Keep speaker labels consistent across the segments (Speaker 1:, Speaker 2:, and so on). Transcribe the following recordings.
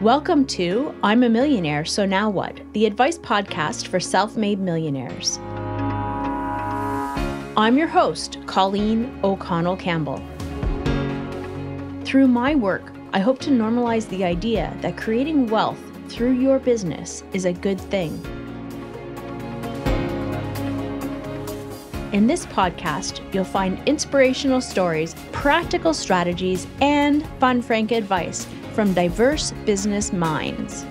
Speaker 1: Welcome to I'm a Millionaire, So Now What? The advice podcast for self made millionaires. I'm your host, Colleen O'Connell Campbell. Through my work, I hope to normalize the idea that creating wealth through your business is a good thing. In this podcast, you'll find inspirational stories, practical strategies, and fun, frank advice from diverse business minds.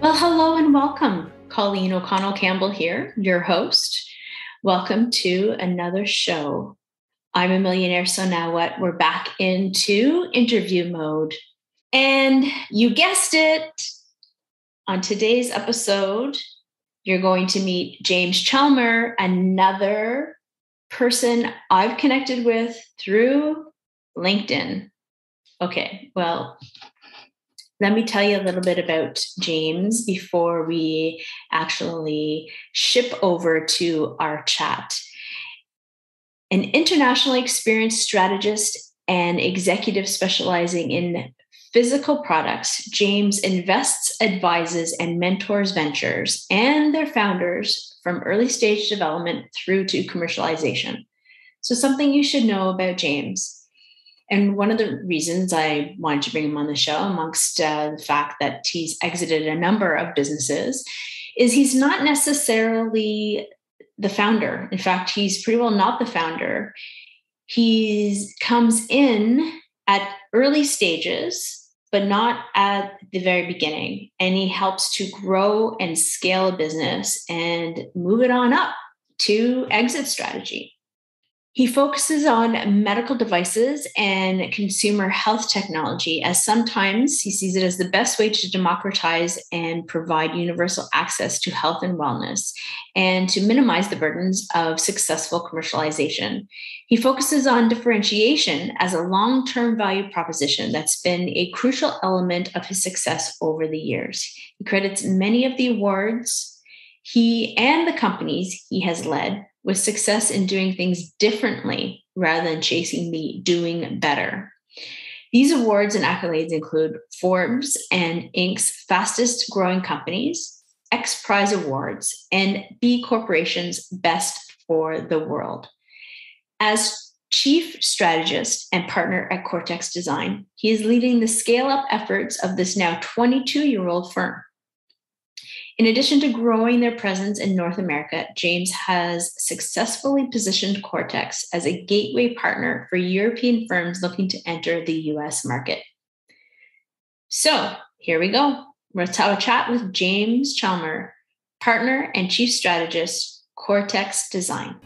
Speaker 1: Well, hello and welcome. Colleen O'Connell Campbell here, your host. Welcome to another show. I'm a millionaire, so now what? We're back into interview mode. And you guessed it, on today's episode, you're going to meet James Chalmer, another person I've connected with through LinkedIn. Okay, well, let me tell you a little bit about James before we actually ship over to our chat. An internationally experienced strategist and executive specializing in physical products, James invests, advises, and mentors ventures and their founders from early stage development through to commercialization. So, something you should know about James. And one of the reasons I wanted to bring him on the show, amongst uh, the fact that he's exited a number of businesses, is he's not necessarily the founder. In fact, he's pretty well not the founder. He comes in at early stages but not at the very beginning. And he helps to grow and scale a business and move it on up to exit strategy. He focuses on medical devices and consumer health technology, as sometimes he sees it as the best way to democratize and provide universal access to health and wellness and to minimize the burdens of successful commercialization. He focuses on differentiation as a long term value proposition that's been a crucial element of his success over the years. He credits many of the awards he and the companies he has led with success in doing things differently rather than chasing the doing better. These awards and accolades include Forbes and Inc.'s fastest growing companies, X Prize Awards, and B Corporation's Best for the World. As chief strategist and partner at Cortex Design, he is leading the scale up efforts of this now 22 year old firm. In addition to growing their presence in North America, James has successfully positioned Cortex as a gateway partner for European firms looking to enter the US market. So here we go. Let's have a chat with James Chalmer, partner and chief strategist, Cortex Design.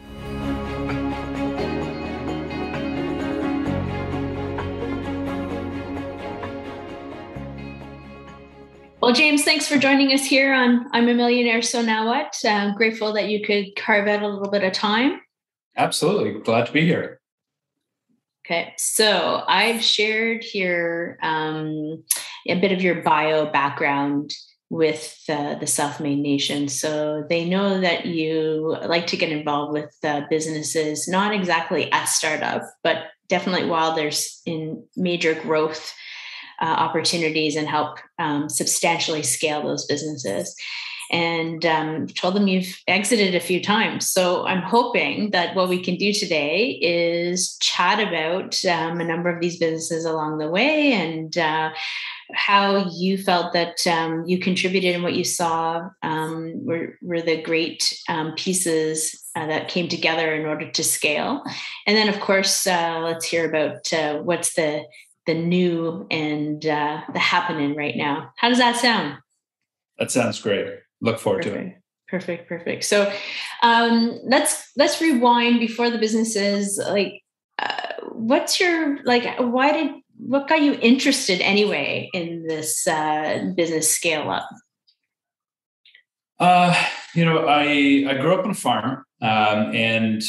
Speaker 1: Well, James, thanks for joining us here on I'm a Millionaire, So Now What? I'm grateful that you could carve out a little bit of time.
Speaker 2: Absolutely. Glad to be here.
Speaker 1: Okay, so I've shared here um, a bit of your bio background with uh, the Self-Made Nation. So they know that you like to get involved with uh, businesses, not exactly at startup, but definitely while there's in major growth uh, opportunities and help um, substantially scale those businesses. And um, told them you've exited a few times. So I'm hoping that what we can do today is chat about um, a number of these businesses along the way and uh, how you felt that um, you contributed and what you saw um, were, were the great um, pieces uh, that came together in order to scale. And then, of course, uh, let's hear about uh, what's the the new and uh, the happening right now. How does that sound?
Speaker 2: That sounds great. Look forward
Speaker 1: perfect.
Speaker 2: to it.
Speaker 1: Perfect, perfect. So um, let's let's rewind before the businesses. Like, uh, what's your like? Why did what got you interested anyway in this uh, business scale up?
Speaker 2: Uh, you know, I I grew up on a farm, um, and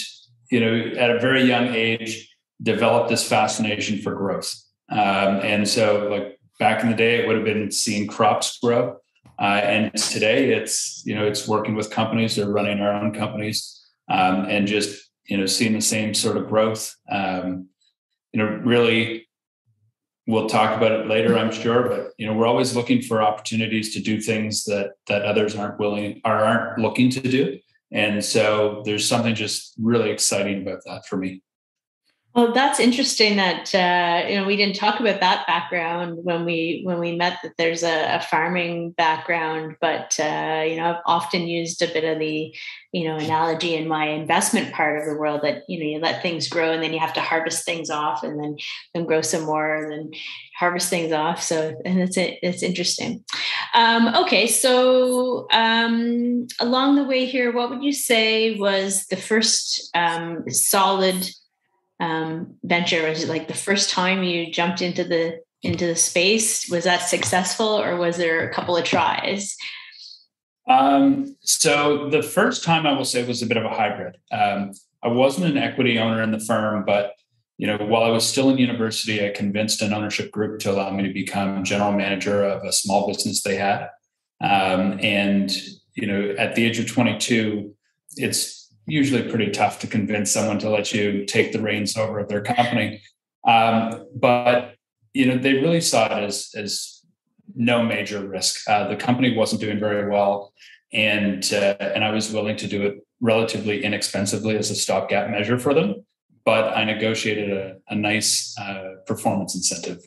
Speaker 2: you know, at a very young age, developed this fascination for growth. Um, and so, like back in the day, it would have been seeing crops grow. Uh, and today, it's you know it's working with companies or running our own companies um, and just you know seeing the same sort of growth. Um, you know, really, we'll talk about it later, I'm sure. But you know, we're always looking for opportunities to do things that that others aren't willing or aren't looking to do. And so there's something just really exciting about that for me.
Speaker 1: Well, that's interesting that uh, you know we didn't talk about that background when we when we met. That there's a, a farming background, but uh, you know I've often used a bit of the you know analogy in my investment part of the world that you know you let things grow and then you have to harvest things off and then then grow some more and then harvest things off. So and it's it's interesting. Um, okay, so um, along the way here, what would you say was the first um, solid um, venture? Was it like the first time you jumped into the into the space? Was that successful, or was there a couple of tries?
Speaker 2: Um, so the first time I will say was a bit of a hybrid. Um, I wasn't an equity owner in the firm, but you know, while I was still in university, I convinced an ownership group to allow me to become general manager of a small business they had. Um, and you know, at the age of 22, it's usually pretty tough to convince someone to let you take the reins over of their company. Um, but you know, they really saw it as as no major risk. Uh, the company wasn't doing very well, and uh, and I was willing to do it relatively inexpensively as a stopgap measure for them. But I negotiated a, a nice uh, performance incentive,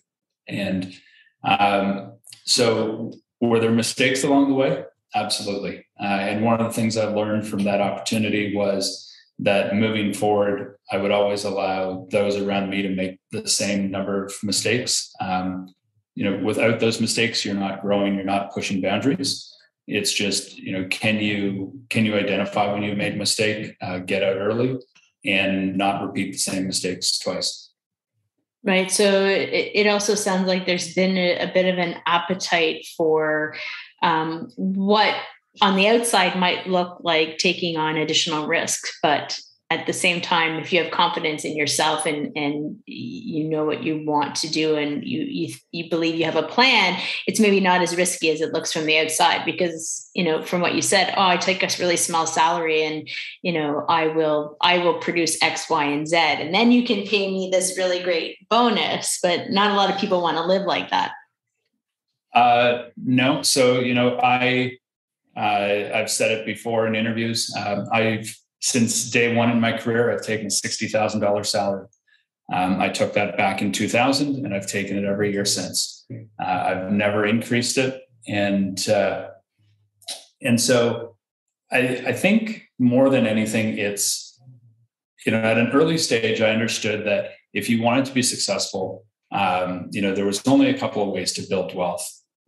Speaker 2: and um, so were there mistakes along the way? Absolutely. Uh, and one of the things I learned from that opportunity was that moving forward, I would always allow those around me to make the same number of mistakes. Um, you know, without those mistakes, you're not growing, you're not pushing boundaries. It's just, you know, can you can you identify when you made a mistake, uh, get out early, and not repeat the same mistakes twice.
Speaker 1: Right. So it, it also sounds like there's been a, a bit of an appetite for um, what on the outside might look like taking on additional risks, but at the same time, if you have confidence in yourself and and you know what you want to do and you you, you believe you have a plan, it's maybe not as risky as it looks from the outside because you know from what you said, oh, I take a really small salary and you know I will I will produce X, Y, and Z, and then you can pay me this really great bonus. But not a lot of people want to live like that.
Speaker 2: Uh, no. So, you know, I, uh, I've said it before in interviews. Um, I've, since day one in my career, I've taken $60,000 salary. Um, I took that back in 2000 and I've taken it every year since. Uh, I've never increased it. And, uh, and so I, I think more than anything, it's, you know, at an early stage, I understood that if you wanted to be successful, um, you know, there was only a couple of ways to build wealth.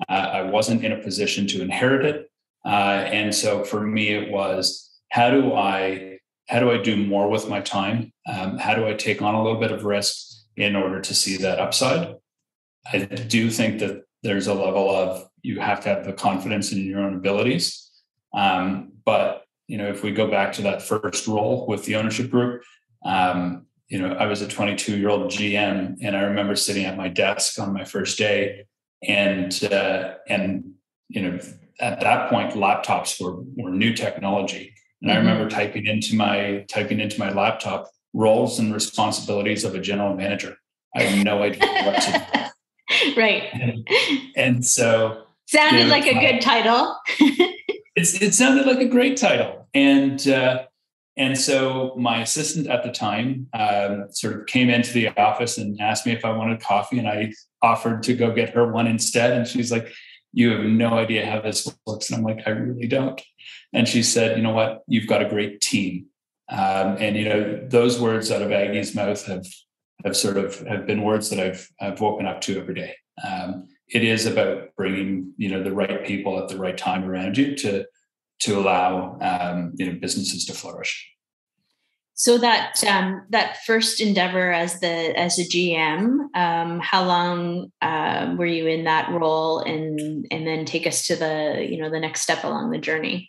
Speaker 2: Uh, I wasn't in a position to inherit it, uh, and so for me, it was how do I how do I do more with my time? Um, how do I take on a little bit of risk in order to see that upside? I do think that there's a level of you have to have the confidence in your own abilities. Um, but you know, if we go back to that first role with the ownership group, um, you know, I was a 22 year old GM, and I remember sitting at my desk on my first day and uh, and you know at that point laptops were were new technology. And mm-hmm. i remember typing into my typing into my laptop roles and responsibilities of a general manager. I have no idea what to
Speaker 1: do. Right.
Speaker 2: And, and so
Speaker 1: sounded like a my, good title.
Speaker 2: It sounded like a great title. And uh, and so my assistant at the time um, sort of came into the office and asked me if I wanted coffee, and I offered to go get her one instead. And she's like, "You have no idea how this works," and I'm like, "I really don't." And she said, "You know what? You've got a great team." Um, and you know those words out of Aggie's mouth have have sort of have been words that I've I've woken up to every day. Um, it is about bringing you know the right people at the right time around you to to allow um, you know businesses to flourish.
Speaker 1: So that um, that first endeavor as the as a GM, um, how long uh, were you in that role, and and then take us to the you know the next step along the journey?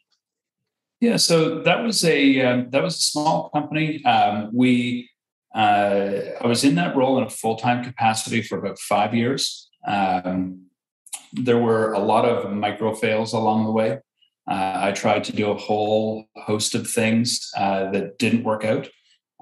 Speaker 2: Yeah, so that was a um, that was a small company. Um, we uh, I was in that role in a full time capacity for about five years. Um, there were a lot of micro fails along the way. Uh, I tried to do a whole host of things uh, that didn't work out.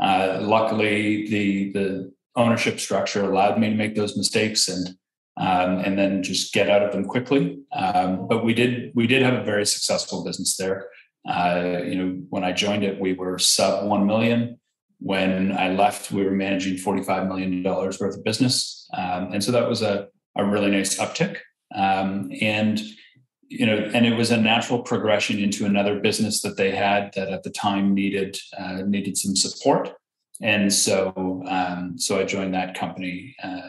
Speaker 2: Uh, luckily, the the ownership structure allowed me to make those mistakes and um, and then just get out of them quickly. Um, but we did we did have a very successful business there. Uh, you know, when I joined it, we were sub one million. When I left, we were managing forty five million dollars worth of business, um, and so that was a a really nice uptick. Um, and you know, and it was a natural progression into another business that they had that at the time needed uh, needed some support, and so um, so I joined that company uh,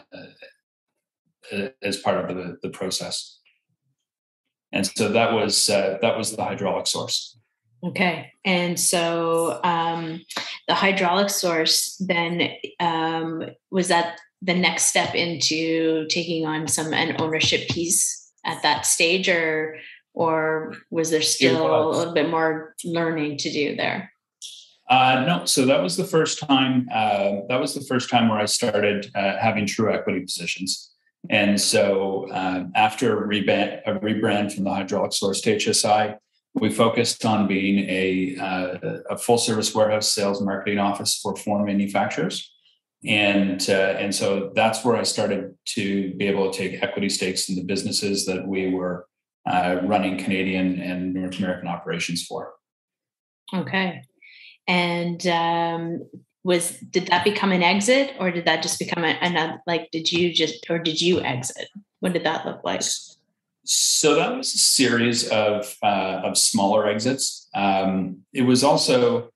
Speaker 2: uh as part of the, the process, and so that was uh, that was the hydraulic source.
Speaker 1: Okay, and so um, the hydraulic source then um, was that the next step into taking on some an ownership piece at that stage or or was there still was. a little bit more learning to do there?
Speaker 2: Uh, no so that was the first time uh, that was the first time where i started uh, having true equity positions. And so um, after a rebrand, a rebrand from the hydraulic source to hsi we focused on being a, uh, a full service warehouse sales marketing office for foreign manufacturers and uh, and so that's where I started to be able to take equity stakes in the businesses that we were uh, running Canadian and North American operations for.
Speaker 1: Okay, and um, was did that become an exit, or did that just become another? Like, did you just or did you exit? What did that look like?
Speaker 2: So that was a series of uh, of smaller exits. Um, it was also,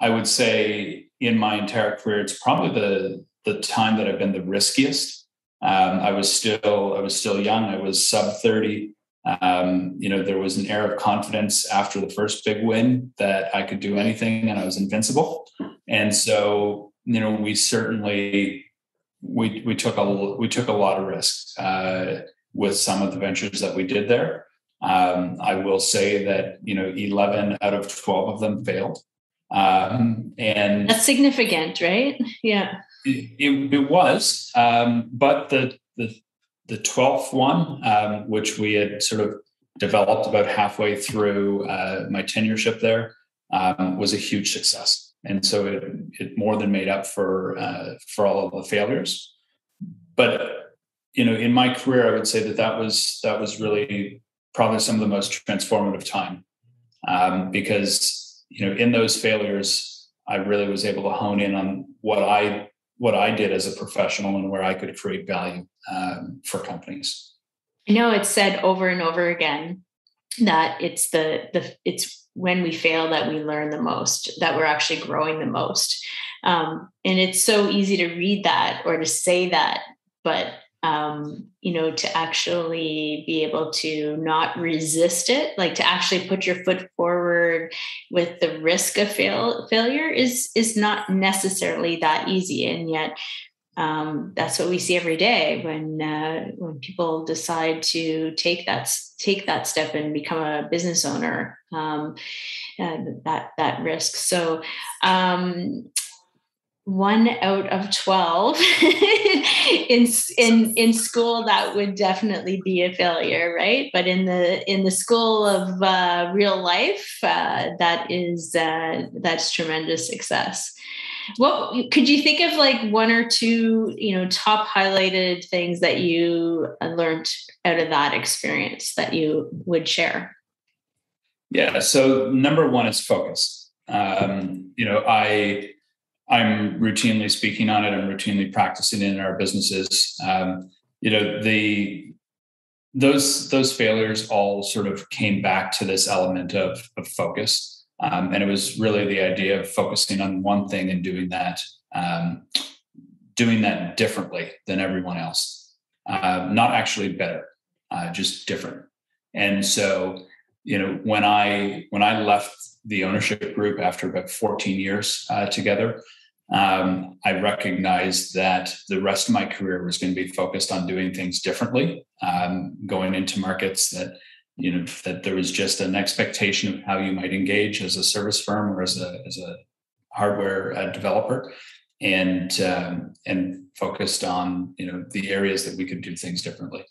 Speaker 2: I would say, in my entire career, it's probably the the time that I've been the riskiest. Um, I was still I was still young. I was sub thirty. Um, you know, there was an air of confidence after the first big win that I could do anything and I was invincible. And so, you know, we certainly we we took a we took a lot of risks uh, with some of the ventures that we did there. Um, I will say that you know, eleven out of twelve of them failed. Um, and
Speaker 1: that's significant, right? Yeah.
Speaker 2: It, it, it was, um, but the the the twelfth one, um, which we had sort of developed about halfway through uh, my tenureship there, um, was a huge success, and so it, it more than made up for uh, for all of the failures. But you know, in my career, I would say that that was that was really probably some of the most transformative time um, because you know, in those failures, I really was able to hone in on what I what I did as a professional and where I could create value um, for companies.
Speaker 1: I know it's said over and over again that it's the the it's when we fail that we learn the most, that we're actually growing the most. Um, and it's so easy to read that or to say that, but um, you know, to actually be able to not resist it, like to actually put your foot forward with the risk of fail, failure is is not necessarily that easy. And yet, um, that's what we see every day when uh, when people decide to take that take that step and become a business owner. Um, that that risk. So um, one out of 12 in in in school that would definitely be a failure right? But in the in the school of uh, real life uh, that is uh, that's tremendous success. What could you think of like one or two you know top highlighted things that you learned out of that experience that you would share?
Speaker 2: Yeah so number one is focus. Um, you know i I'm routinely speaking on it. I'm routinely practicing in our businesses. Um, you know, the those those failures all sort of came back to this element of, of focus, um, and it was really the idea of focusing on one thing and doing that, um, doing that differently than everyone else. Uh, not actually better, uh, just different. And so, you know, when I when I left the ownership group after about 14 years uh, together, um, I recognized that the rest of my career was going to be focused on doing things differently, um, going into markets that you know that there was just an expectation of how you might engage as a service firm or as a as a hardware uh, developer, and um, and focused on you know the areas that we could do things differently.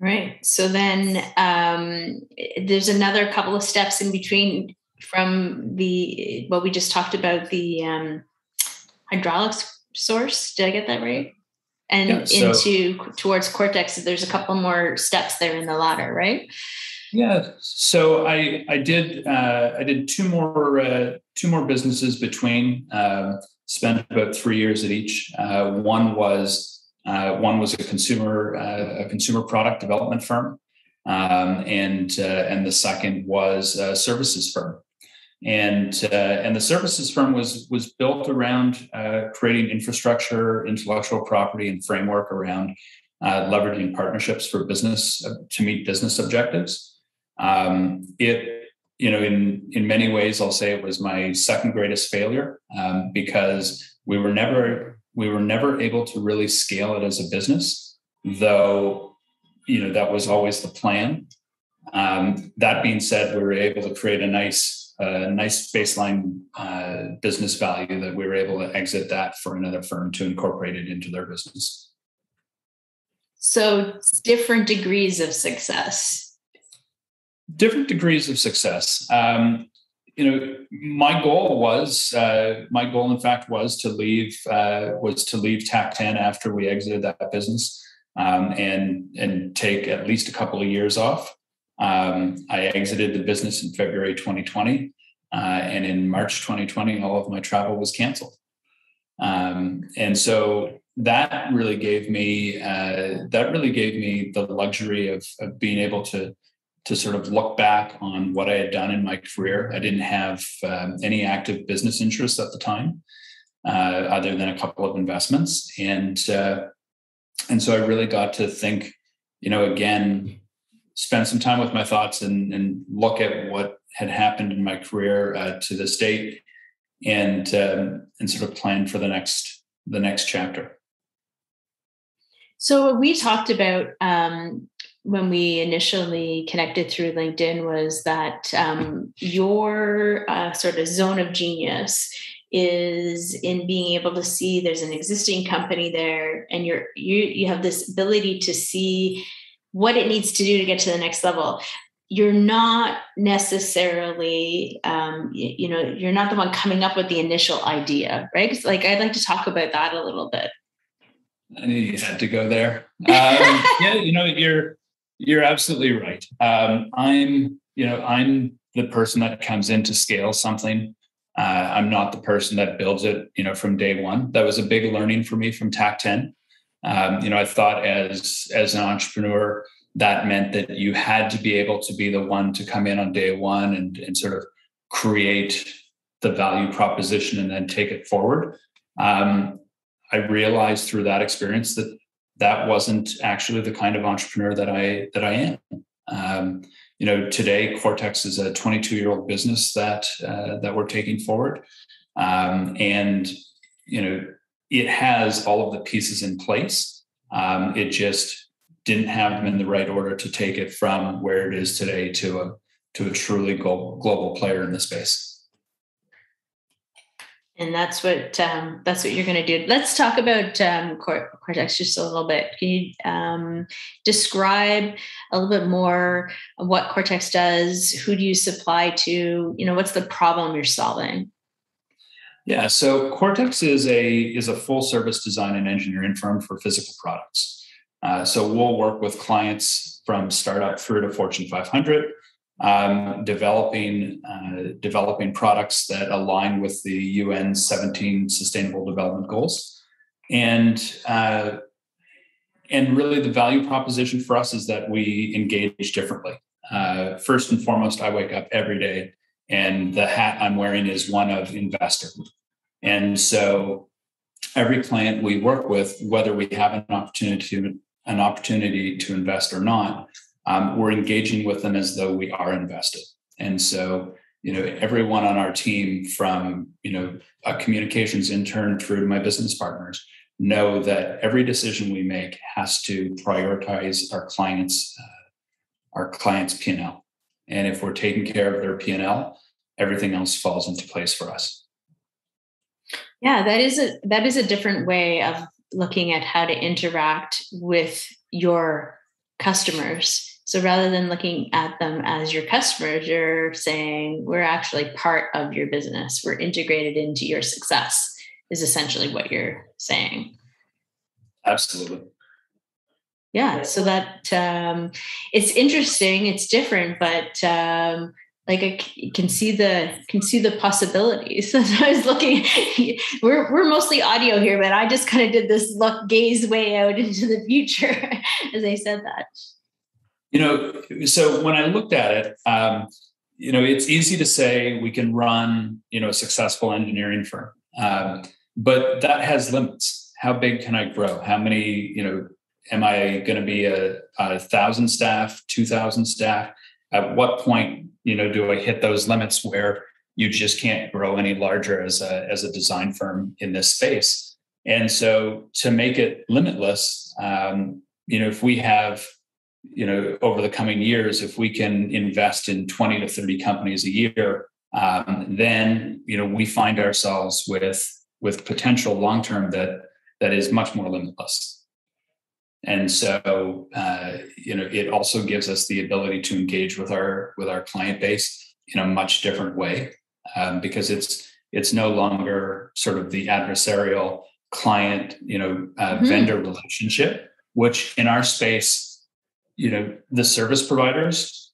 Speaker 1: Right. So then um, there's another couple of steps in between from the what we just talked about the um, hydraulics source. Did I get that right? And yeah, so, into towards cortex, there's a couple more steps there in the ladder, right?
Speaker 2: Yeah. So I I did uh, I did two more uh, two more businesses between. Um, spent about three years at each. Uh, one was uh, one was a consumer uh, a consumer product development firm, um, and uh, and the second was a services firm. And uh, and the services firm was was built around uh, creating infrastructure, intellectual property, and framework around leveraging partnerships for business to meet business objectives. Um, it you know in in many ways i'll say it was my second greatest failure um, because we were never we were never able to really scale it as a business, though, you know, that was always the plan. Um, that being said, we were able to create a nice, uh, nice baseline uh, business value that we were able to exit that for another firm to incorporate it into their business.
Speaker 1: So, different degrees of success.
Speaker 2: Different degrees of success. Um, you know, my goal was uh, my goal, in fact, was to leave uh, was to leave TAC Ten after we exited that business um, and and take at least a couple of years off. Um, I exited the business in February 2020, uh, and in March 2020, all of my travel was canceled. Um, and so that really gave me uh, that really gave me the luxury of, of being able to to sort of look back on what I had done in my career. I didn't have um, any active business interests at the time, uh, other than a couple of investments, and uh, and so I really got to think, you know, again, spend some time with my thoughts and and look at what had happened in my career uh, to this date, and um, and sort of plan for the next the next chapter.
Speaker 1: So we talked about um, when we initially connected through LinkedIn was that um, your uh, sort of zone of genius is in being able to see there's an existing company there and you're you you have this ability to see what it needs to do to get to the next level you're not necessarily um, you, know you're not the one coming up with the initial idea right like i'd like to talk about that a little bit
Speaker 2: I knew you had to go there. Um, yeah, you know, you're you're absolutely right. Um, I'm, you know, I'm the person that comes in to scale something. Uh, I'm not the person that builds it, you know, from day one. That was a big learning for me from TAC 10. Um, you know, I thought as as an entrepreneur, that meant that you had to be able to be the one to come in on day one and, and sort of create the value proposition and then take it forward. Um, I realized through that experience that that wasn't actually the kind of entrepreneur that I that I am. Um, you know, today Cortex is a 22 year old business that uh, that we're taking forward, um, and you know it has all of the pieces in place. Um, it just didn't have them in the right order to take it from where it is today to a to a truly global, global player in the space
Speaker 1: and that's what um, that's what you're going to do. Let's talk about um, Cortex just a little bit. Can you um, describe a little bit more what Cortex does? Who do you supply to? You know, what's the problem you're solving?
Speaker 2: Yeah, so Cortex is a is a full service design and engineering firm for physical products. Uh, so we'll work with clients from startup through to Fortune 500 um, developing uh, developing products that align with the UN 17 Sustainable Development Goals, and uh, and really the value proposition for us is that we engage differently. Uh, first and foremost, I wake up every day, and the hat I'm wearing is one of investor, and so every client we work with, whether we have an opportunity to, an opportunity to invest or not, um, we're engaging with them as though we are invested. And so, you know, everyone on our team, from you know a communications intern through to my business partners, know that every decision we make has to prioritize our clients, uh, our clients' P and L. And if we're taking care of their P and L, everything else falls into place for us.
Speaker 1: Yeah, that is a that is a different way of looking at how to interact with your customers. So rather than looking at them as your customers, you're saying we're actually part of your business. We're integrated into your success, is essentially what you're saying.
Speaker 2: Absolutely.
Speaker 1: Yeah. So that um, it's interesting. It's different, but um, like I can see the can see the possibilities. So I was looking. We're we're mostly audio here, but I just kind of did this look gaze way out into the future as I said that.
Speaker 2: You know, so when I looked at it, um, you know, it's easy to say we can run, you know, a successful engineering firm, um, but that has limits. How big can I grow? How many, you know, am I going to be a, a thousand staff, two thousand staff? At what point, you know, do I hit those limits where you just can't grow any larger as a as a design firm in this space? And so, to make it limitless, um, you know, if we have you know over the coming years if we can invest in 20 to 30 companies a year um, then you know we find ourselves with with potential long term that that is much more limitless and so uh, you know it also gives us the ability to engage with our with our client base in a much different way um, because it's it's no longer sort of the adversarial client you know uh, mm-hmm. vendor relationship which in our space you know the service providers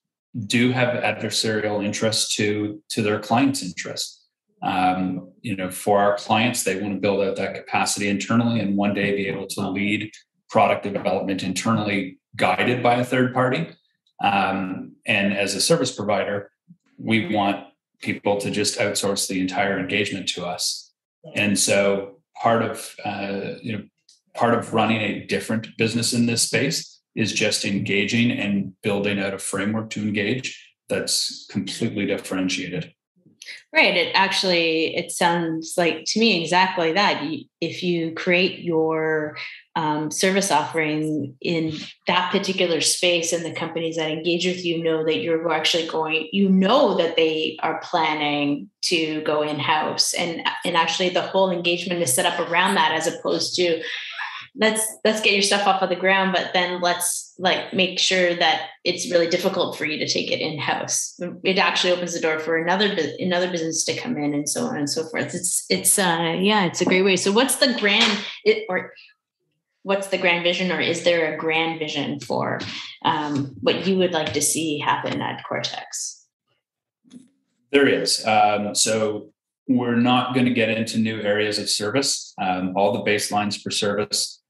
Speaker 2: do have adversarial interest to to their clients' interest. Um, you know, for our clients, they want to build out that capacity internally and one day be able to lead product development internally, guided by a third party. Um, and as a service provider, we want people to just outsource the entire engagement to us. And so, part of uh, you know, part of running a different business in this space is just engaging and building out a framework to engage that's completely differentiated
Speaker 1: right it actually it sounds like to me exactly that if you create your um, service offering in that particular space and the companies that engage with you know that you're actually going you know that they are planning to go in house and and actually the whole engagement is set up around that as opposed to let's let's get your stuff off of the ground but then let's like make sure that it's really difficult for you to take it in house it actually opens the door for another another business to come in and so on and so forth. It's it's uh yeah it's a great way. So what's the grand it, or what's the grand vision or is there a grand vision for um, what you would like to see happen at cortex
Speaker 2: there is um, so we're not going to get into new areas of service. Um, all the baselines for service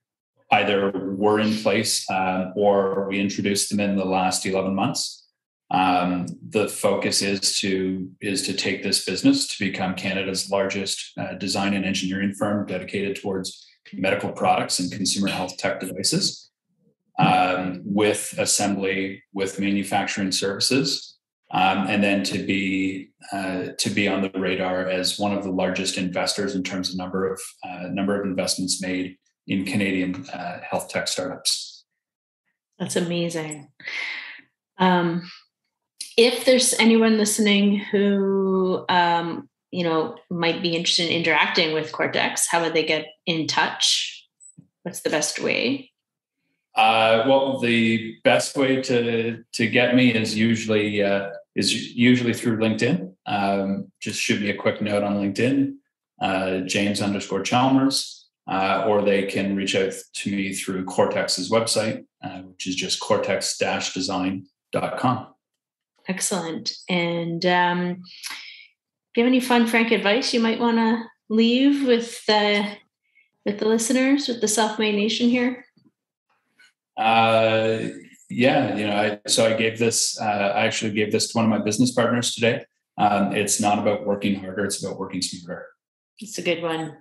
Speaker 2: either were in place uh, or we introduced them in the last 11 months. Um, the focus is to is to take this business to become Canada's largest uh, design and engineering firm dedicated towards medical products and consumer health tech devices, um, with assembly, with manufacturing services, um, and then to be uh, to be on the radar as one of the largest investors in terms of number of uh, number of investments made in Canadian uh, health tech startups.
Speaker 1: That's amazing. Um, if there's anyone listening who um, you know might be interested in interacting with Cortex, how would they get in touch? What's the best way?
Speaker 2: Uh, well, the best way to to get me is usually uh, is usually through LinkedIn. Um, just shoot me a quick note on LinkedIn, uh, James underscore Chalmers uh, or they can reach out to me through Cortex's website, uh, which is just cortex-design.com.
Speaker 1: Excellent. And um, you have any fun, frank advice you might want to leave with the with the listeners, with the Self-Made Nation here?
Speaker 2: Uh, yeah, you know, I, so I gave this. Uh, I actually gave this to one of my business partners today. Um, it's not about working harder; it's about working smarter.
Speaker 1: It's a good one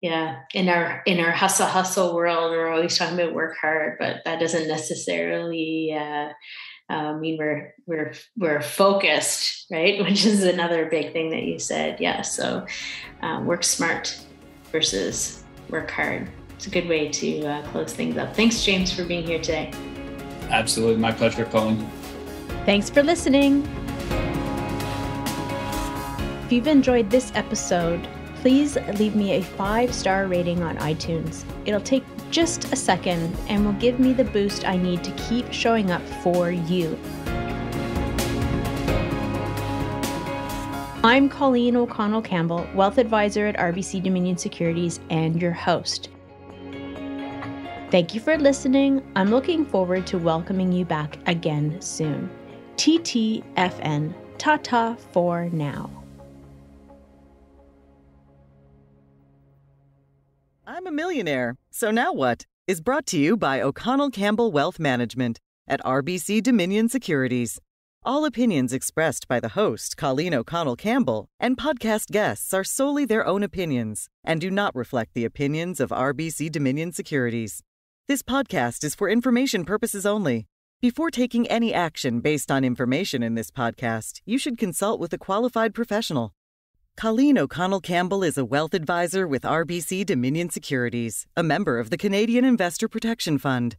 Speaker 1: yeah in our in our hustle hustle world we're always talking about work hard but that doesn't necessarily uh, uh, mean we're we're we're focused right? Which is another big thing that you said. Yeah. So uh, work smart versus work hard. It's a good way to uh, close things up. Thanks james for being here today.
Speaker 2: Absolutely. My pleasure colleen
Speaker 1: thanks for listening. If you've enjoyed this episode please leave me a five star rating on iTunes. It'll take just a second and will give me the boost I need to keep showing up for you. I'm Colleen O'Connell Campbell, Wealth Advisor at RBC Dominion Securities, and your host. Thank you for listening. I'm looking forward to welcoming you back again soon. TTFN. Ta ta for now.
Speaker 3: I'm a millionaire. So now what? Is brought to you by O'Connell Campbell Wealth Management at RBC Dominion Securities. All opinions expressed by the host, Colleen O'Connell Campbell, and podcast guests are solely their own opinions and do not reflect the opinions of RBC Dominion Securities. This podcast is for information purposes only. Before taking any action based on information in this podcast, you should consult with a qualified professional. Colleen O'Connell Campbell is a wealth advisor with RBC Dominion Securities, a member of the Canadian Investor Protection Fund.